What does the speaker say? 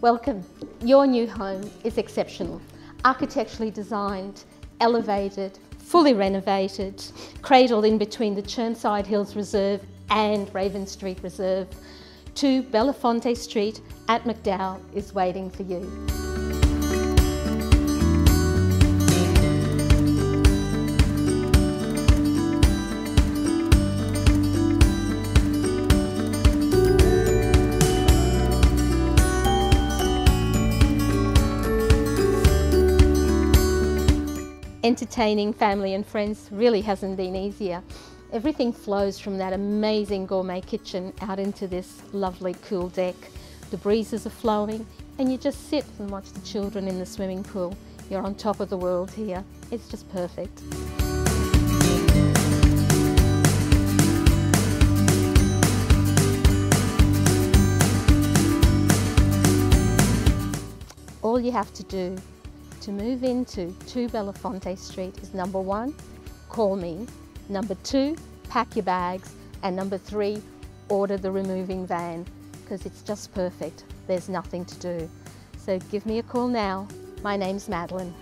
Welcome. Your new home is exceptional. Architecturally designed, elevated, fully renovated, cradled in between the Chermside Hills Reserve and Raven Street Reserve. To Belafonte Street at McDowall is waiting for you. Entertaining family and friends really hasn't been easier. Everything flows from that amazing gourmet kitchen out into this lovely cool deck. The breezes are flowing and you just sit and watch the children in the swimming pool. You're on top of the world here. It's just perfect. All you have to do to move into 2 Belafonte Street is number one, call me. Number two, pack your bags. And number three, order the removing van because it's just perfect. There's nothing to do. So give me a call now. My name's Madeleine.